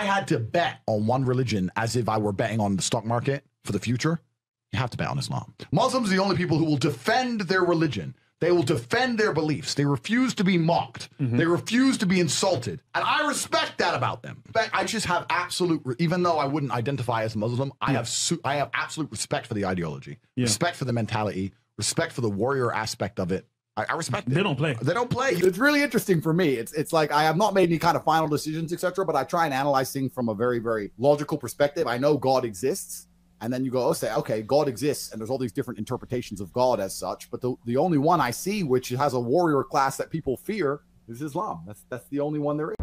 I had to bet on one religion as if I were betting on the stock market for the future, you have to bet on Islam. Muslims are the only people who will defend their religion they will defend their beliefs. They refuse to be mocked. Mm-hmm. They refuse to be insulted. And I respect that about them. I just have absolute, even though I wouldn't identify as Muslim, I have su- I have absolute respect for the ideology, Yeah. respect for the mentality, respect for the warrior aspect of it. I, I respect it. They don't play. They don't play. It's really interesting for me. It's it's like I have not made any kind of final decisions, etc. But I try and analyze things from a very very logical perspective. I know God exists, and then you go, oh, say, okay, God exists, and there's all these different interpretations of God as such. But the, the only one I see which has a warrior class that people fear is Islam. That's that's the only one there is.